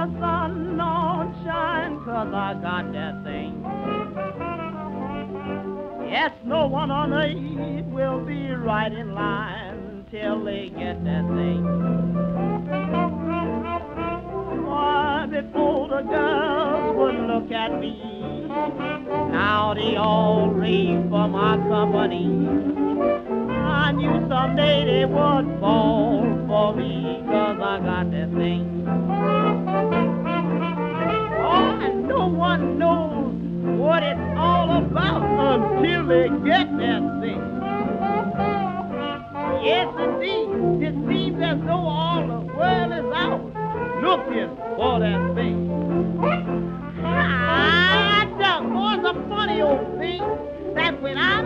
the sun don't shine, cause I got that thing. Yes, no one on earth will be right in line till they get that thing. Why, before the girls would look at me, now they all rave for my company. I knew someday they would fall. ever get that thing. Yes, indeed, it seems as though all the world is out looking for that thing. Ah, don't. A funny old thing that when I